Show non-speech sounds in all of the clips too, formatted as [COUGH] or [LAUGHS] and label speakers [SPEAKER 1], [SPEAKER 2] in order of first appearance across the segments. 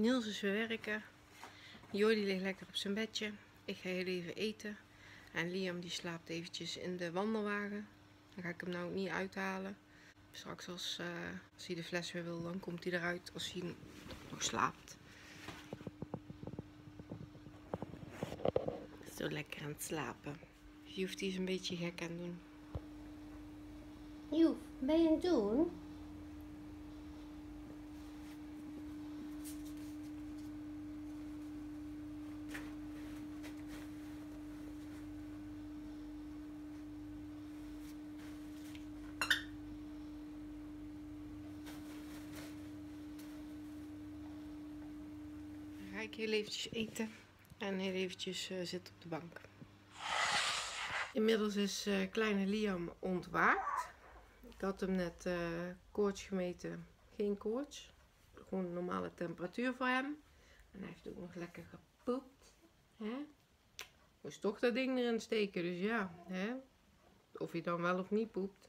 [SPEAKER 1] Niels is weer werken. Jordi ligt lekker op zijn bedje. Ik ga heel even eten. En Liam die slaapt eventjes in de wandelwagen. Dan ga ik hem nou niet uithalen. Straks als, eh, als hij de fles weer wil, dan komt hij eruit als hij nog slaapt. Zo lekker aan het slapen. Joef die is een beetje gek aan doen.
[SPEAKER 2] Joef, ben je aan het doen?
[SPEAKER 1] Ik heel eventjes eten en heel eventjes uh, zitten op de bank. Inmiddels is uh, kleine Liam ontwaakt. Ik had hem net uh, koorts gemeten. Geen koorts. Gewoon normale temperatuur voor hem. En hij heeft ook nog lekker gepoept. Hè? Moest toch dat ding erin steken. Dus ja, hè? of hij dan wel of niet poept.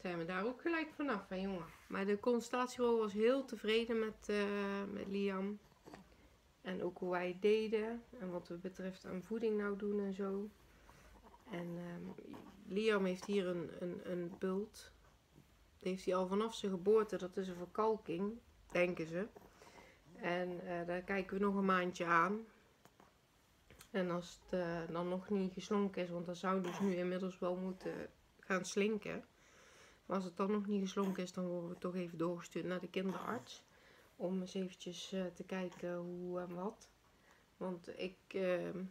[SPEAKER 1] Zijn we daar ook gelijk vanaf, hè jongen. Maar de consultatierol was heel tevreden met, met Liam. En ook hoe wij deden. En wat we betreft aan voeding nou doen en zo. En um, Liam heeft hier een, een, een bult. Die heeft hij al vanaf zijn geboorte. Dat is een verkalking, denken ze. En uh, daar kijken we nog een maandje aan. En als het uh, dan nog niet geslonken is, want dat zou dus nu inmiddels wel moeten gaan slinken. Maar als het dan nog niet geslonken is, dan worden we toch even doorgestuurd naar de kinderarts. Om eens eventjes uh, te kijken hoe en wat. Want ik, ehm,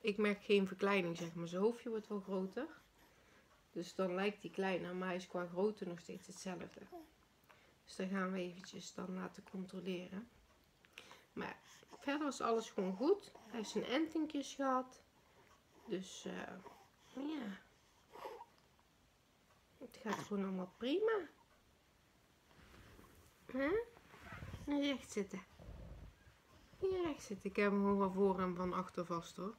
[SPEAKER 1] ik merk geen verkleining, zeg maar. Zijn hoofdje wordt wel groter. Dus dan lijkt hij kleiner, maar hij is qua grootte nog steeds hetzelfde. Dus dan gaan we eventjes dan laten controleren. Maar verder is alles gewoon goed. Hij heeft zijn entingjes gehad. Dus uh, ja. Het gaat gewoon allemaal prima. Huh? Recht zitten. Hier recht zitten. Ik heb hem gewoon van voor en van achter vast hoor.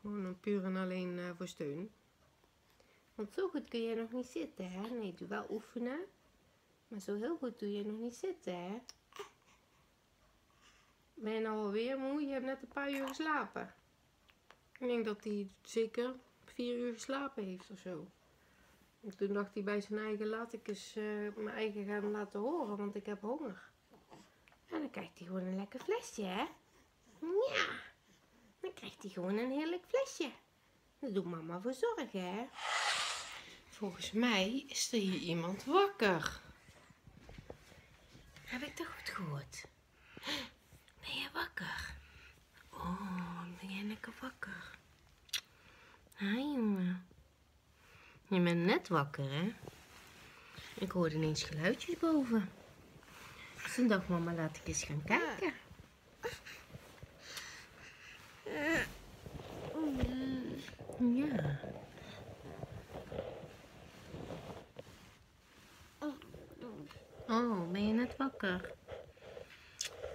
[SPEAKER 1] Gewoon een puur en alleen uh, voor steun. Want zo goed kun je nog niet zitten, hè? Nee, doe wel oefenen. Maar zo heel goed doe je nog niet zitten, hè? Ben je nou alweer moe? Je hebt net een paar uur geslapen. Ik denk dat hij zeker vier uur geslapen heeft of zo. En toen dacht hij bij zijn eigen, laat ik eens uh, mijn eigen gaan laten horen, want ik heb honger. En dan krijgt hij gewoon een lekker flesje, hè? Ja, dan krijgt hij gewoon een heerlijk flesje. Daar doet mama voor zorgen, hè? Volgens mij is er hier iemand wakker. Heb ik toch goed gehoord? Ben je wakker? Oh, ben jij lekker wakker? Hi, jongen. Je bent net wakker, hè? Ik hoorde ineens geluidjes boven. Dacht mama, laat ik eens gaan kijken. Ja. Oh, ben je net wakker?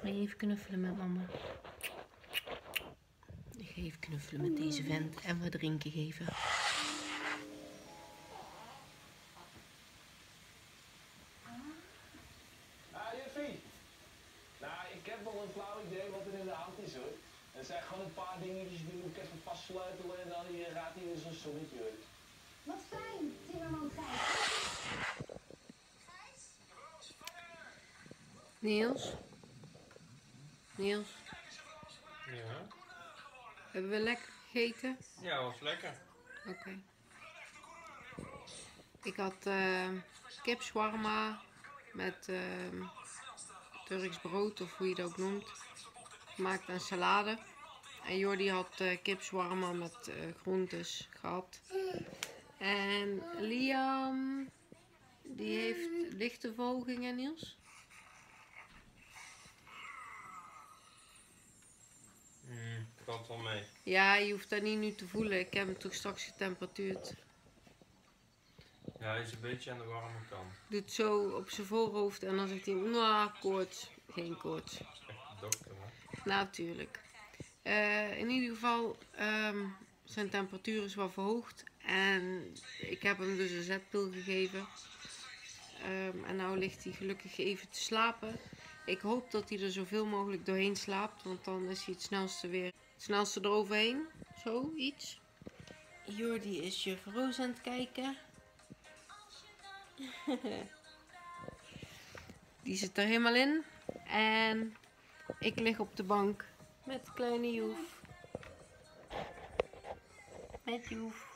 [SPEAKER 1] Wil je even knuffelen met mama? Ik ga even knuffelen met deze vent en wat drinken geven.
[SPEAKER 3] Het zijn gewoon een paar dingetjes die moet ik even vastsleutelen en dan hier
[SPEAKER 2] Wat fijn, Timmerman Gijs.
[SPEAKER 1] Niels? Niels?
[SPEAKER 4] Ja,
[SPEAKER 1] Hebben we lekker gegeten?
[SPEAKER 4] ja was lekker.
[SPEAKER 1] Oké. Okay. Ik had uh, kipswarma met uh, Turks brood of hoe je dat ook noemt. Gemaakt aan salade. En Jordi had uh, kipswarma met uh, groentes gehad. En Liam, die heeft lichte verhogingen, Niels.
[SPEAKER 4] Mm, valt wel mee.
[SPEAKER 1] Ja, je hoeft dat niet nu te voelen. Ik heb hem toch straks getemperatuurd.
[SPEAKER 4] Ja, hij is een beetje aan de warme kant.
[SPEAKER 1] Doet zo op zijn voorhoofd en dan zegt hij, nou, koorts. Geen koorts.
[SPEAKER 4] Dat is echt de dokter, hè?
[SPEAKER 1] Natuurlijk. Uh, in ieder geval, um, zijn temperatuur is wel verhoogd. En ik heb hem dus een zetpil gegeven. Um, en nou ligt hij gelukkig even te slapen. Ik hoop dat hij er zoveel mogelijk doorheen slaapt, want dan is hij het snelste weer het snelste eroverheen. Zoiets. Jordi is je Roos aan het kijken. [LAUGHS] Die zit er helemaal in. En ik lig op de bank met kleine Joef. Met Joef.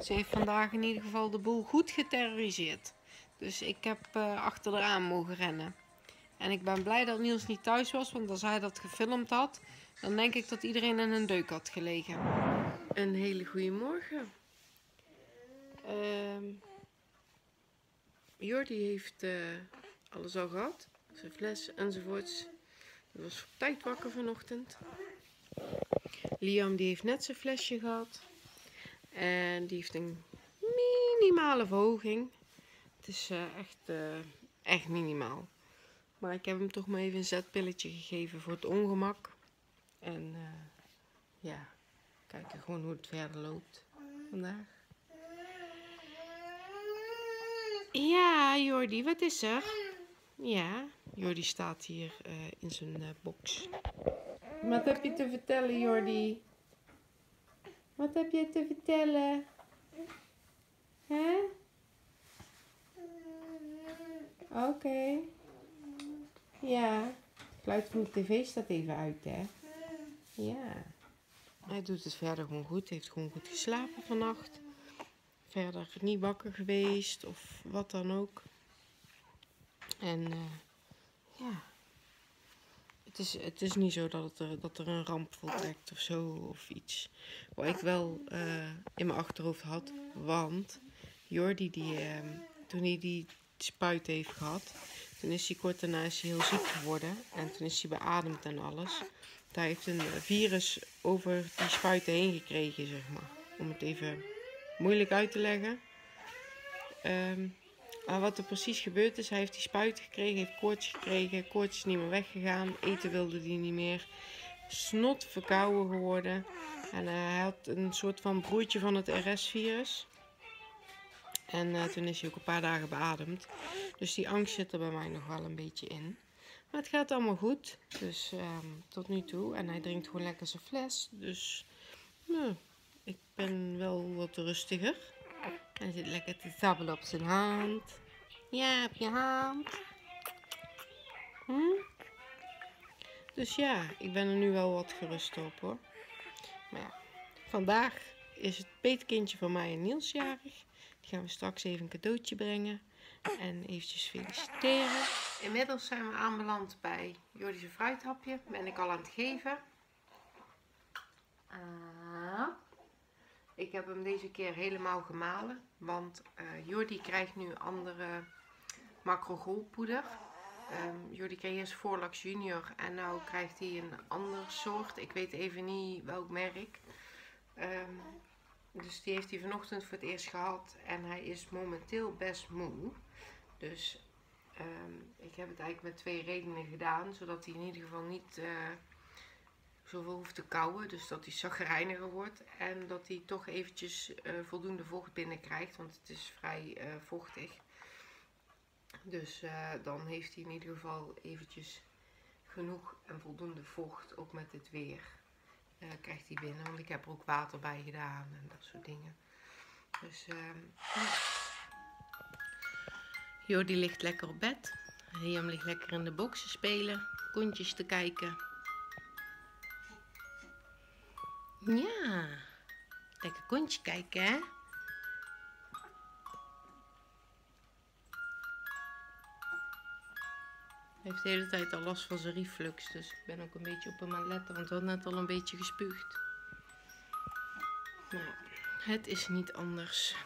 [SPEAKER 1] Ze heeft vandaag in ieder geval de boel goed geterroriseerd. Dus ik heb eh, achter haar aan mogen rennen. En ik ben blij dat Niels niet thuis was, want als hij dat gefilmd had, dan denk ik dat iedereen in een deuk had gelegen. Een hele goede morgen. Ehm Jordi heeft eh, alles al gehad. Zijn fles enzovoorts. Hij was op tijd wakker vanochtend. Liam die heeft net zijn flesje gehad. En die heeft een minimale verhoging. Het is eh, echt, eh, echt minimaal. Maar ik heb hem toch maar even een zetpilletje gegeven voor het ongemak. En ja, kijken gewoon hoe het verder loopt vandaag. Ja, Jordi, wat is er? Ja, Jordi staat hier eh, in zijn eh, box. Wat heb je te vertellen, Jordi? Wat heb je te vertellen? Hè? Oké. Ja. Het geluid van de tv staat even uit, hè? Ja. Hij doet het verder gewoon goed. Hij heeft gewoon goed geslapen vannacht. Verder niet wakker geweest of wat dan ook. En eh, ja. Het is, het is niet zo dat, het er, dat er een ramp voltrekt of zo of iets. Wat ik wel eh, in mijn achterhoofd had. Want Jordi, die, ehm, toen hij die spuit heeft gehad, toen is hij kort daarna hij heel ziek geworden. En toen is hij beademd en alles. Daar heeft een virus over die spuiten heen gekregen, zeg maar. Om het even moeilijk uit te leggen. Ehm, maar wat er precies gebeurd is, hij heeft die spuiten gekregen, heeft koorts gekregen. Koorts is niet meer weggegaan, eten wilde hij niet meer. Snot verkouden geworden. En eh, hij had een soort van broertje van het RS-virus. En eh, toen is hij ook een paar dagen beademd. Dus die angst zit er bij mij nog wel een beetje in. Maar het gaat allemaal goed. Dus ehm, tot nu toe. En hij drinkt gewoon lekker zijn fles. Dus ben wel wat rustiger. Hij zit lekker te zabbelen op zijn hand. Ja, op je hand. Hm? Dus ja, ik ben er nu wel wat gerust op hoor. Maar ja, vandaag is het peetkindje van mij en Niels jarig. Die gaan we straks even een cadeautje brengen. En eventjes feliciteren. Inmiddels zijn we aanbeland bij Jordi's fruithapje. Ben ik al aan het geven. Ah. Ik heb hem deze keer helemaal gemalen. Want eh Jordi krijgt nu andere macrogolpoeder. Ehm Jordi kreeg eerst Forlax Junior. En nu krijgt hij een ander soort. Ik weet even niet welk merk. Ehm, dus die heeft hij vanochtend voor het eerst gehad. En hij is momenteel best moe. Dus ehm, ik heb het eigenlijk met twee redenen gedaan. Zodat hij in ieder geval niet eh, zoveel hoeft te kauwen. Dus dat hij zagrijniger wordt. En dat hij toch eventjes eh, voldoende vocht binnenkrijgt. Want het is vrij eh, vochtig. Dus eh, dan heeft hij in ieder geval eventjes genoeg en voldoende vocht. Ook met het weer krijgt hij binnen. Want ik heb er ook water bij gedaan en dat soort dingen. Dus ehm ja. Jordi ligt lekker op bed. Liam ligt lekker in de box te spelen. Kontjes te kijken. Ja, lekker kontje kijken hè. Hij heeft de hele tijd al last van zijn reflux, dus ik ben ook een beetje op hem aan het letten, want hij had net al een beetje gespuugd. Maar het is niet anders.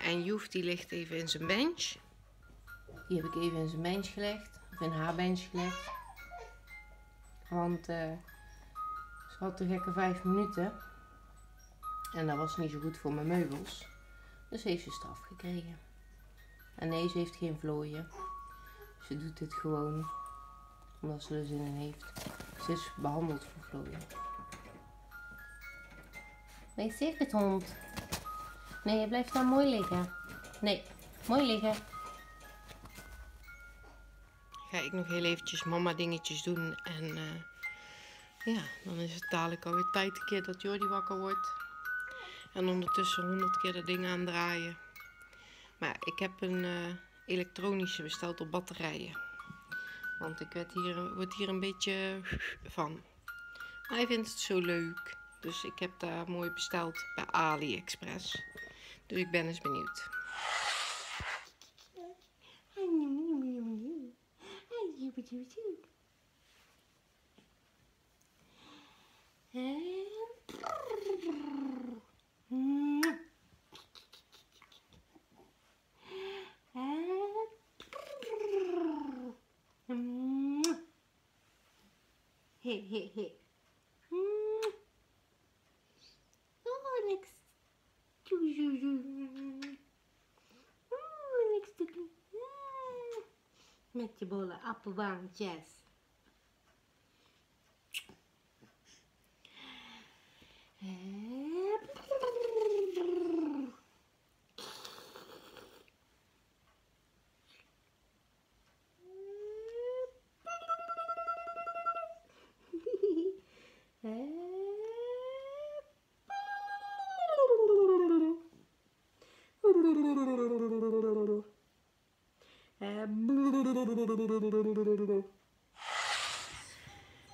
[SPEAKER 1] En Joef die ligt even in zijn bench. Die heb ik even in zijn bench gelegd, of in haar bench gelegd. Want eh, had de gekke vijf minuten. En dat was niet zo goed voor mijn meubels. Dus heeft ze straf gekregen. En nee, ze heeft geen vlooien. Ze doet dit gewoon omdat ze er zin in heeft. Ze is behandeld voor vlooien.
[SPEAKER 2] Nee, circushond. Nee, je blijft daar mooi liggen. Nee, mooi liggen.
[SPEAKER 1] Ga ik nog heel eventjes mama dingetjes doen. En eh, ja, dan is het dadelijk alweer tijd een keer dat Jordi wakker wordt. En ondertussen honderd keer dat ding aandraaien. Maar ik heb een eh, elektronische besteld op batterijen. Want ik werd hier, word hier een beetje van. Hij vindt het zo leuk. Dus ik heb daar mooi besteld bij AliExpress. Dus ik ben eens benieuwd.
[SPEAKER 2] Hey. Te doen. Ah. Met je bolle appelwarmtjes.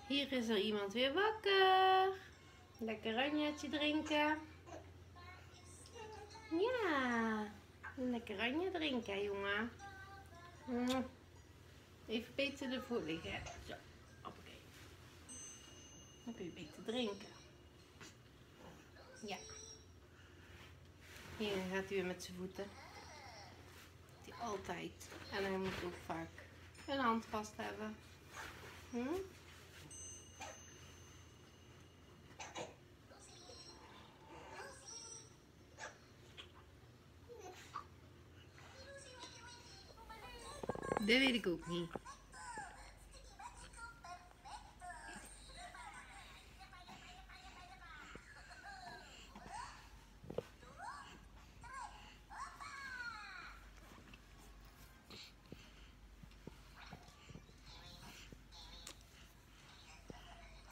[SPEAKER 1] Hier is er iemand weer wakker. Lekker ranjatje drinken. Ja, lekker ranje drinken, jongen. Even beter ervoor liggen. Zo, hoppakee. Dan kun je beter drinken. Ja. Hier gaat hij weer met zijn voeten. Altijd. En hij moet ook vaak een hand vast hebben. Hm? Dat weet ik ook niet.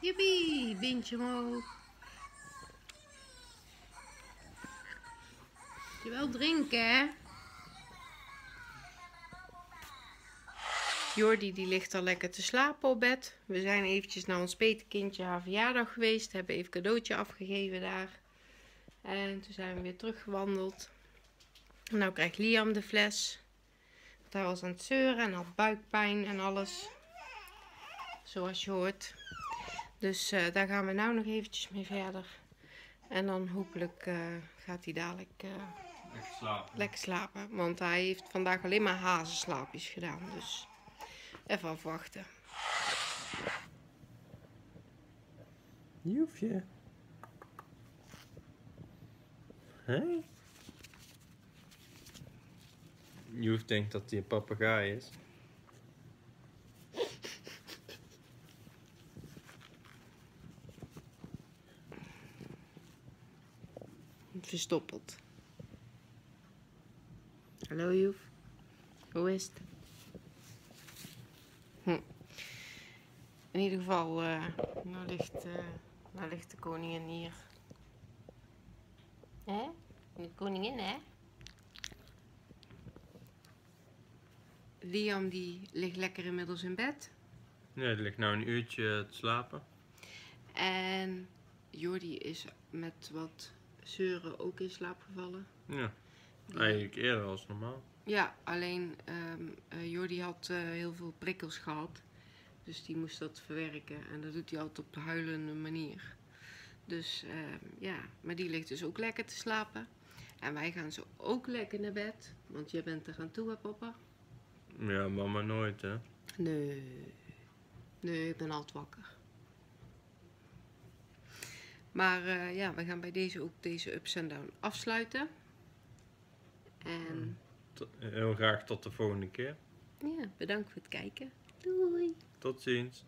[SPEAKER 1] Jippie, beentje omhoog. Je wel drinken, hè? Jordi die ligt al lekker te slapen op bed. We zijn eventjes naar ons petekindje haar verjaardag geweest. Hebben even cadeautje afgegeven daar. En toen zijn we weer teruggewandeld. En nou krijgt Liam de fles. Want hij was aan het zeuren en had buikpijn en alles. Zoals je hoort. Dus eh, daar gaan we nou nog eventjes mee verder. En dan hopelijk eh, gaat hij dadelijk eh,
[SPEAKER 4] Echt slapen.
[SPEAKER 1] lekker slapen. Want hij heeft vandaag alleen maar hazenslaapjes gedaan. Dus even afwachten.
[SPEAKER 4] Joefje. Hé? Joef denkt dat hij een papegaai is.
[SPEAKER 1] Verstoppeld. Hallo Joef. Hoe is het? Hm. In ieder geval, eh nou, ligt, eh, nou ligt de koningin hier. Hè? De koningin, hè? Liam die ligt lekker inmiddels in bed.
[SPEAKER 4] Nee, die ligt nou een uurtje te slapen.
[SPEAKER 1] En Jordi is met wat zeuren ook in slaap gevallen.
[SPEAKER 4] Ja,
[SPEAKER 1] Die-
[SPEAKER 4] eigenlijk eerder als normaal.
[SPEAKER 1] Ja, alleen eh, Jordi had eh, heel veel prikkels gehad. Dus die moest dat verwerken. En dat doet hij altijd op de huilende manier. Dus ehm, ja, maar die ligt dus ook lekker te slapen. En wij gaan zo ook lekker naar bed. Want jij bent er aan toe, hè, papa?
[SPEAKER 4] Ja, mama nooit, hè.
[SPEAKER 1] Nee. Nee, ik ben altijd wakker. Maar eh, ja, we gaan bij deze ook deze ups en down afsluiten. En
[SPEAKER 4] Tot- heel graag tot de volgende keer.
[SPEAKER 1] ja, bedankt voor het kijken. Doei!
[SPEAKER 4] Tot ziens.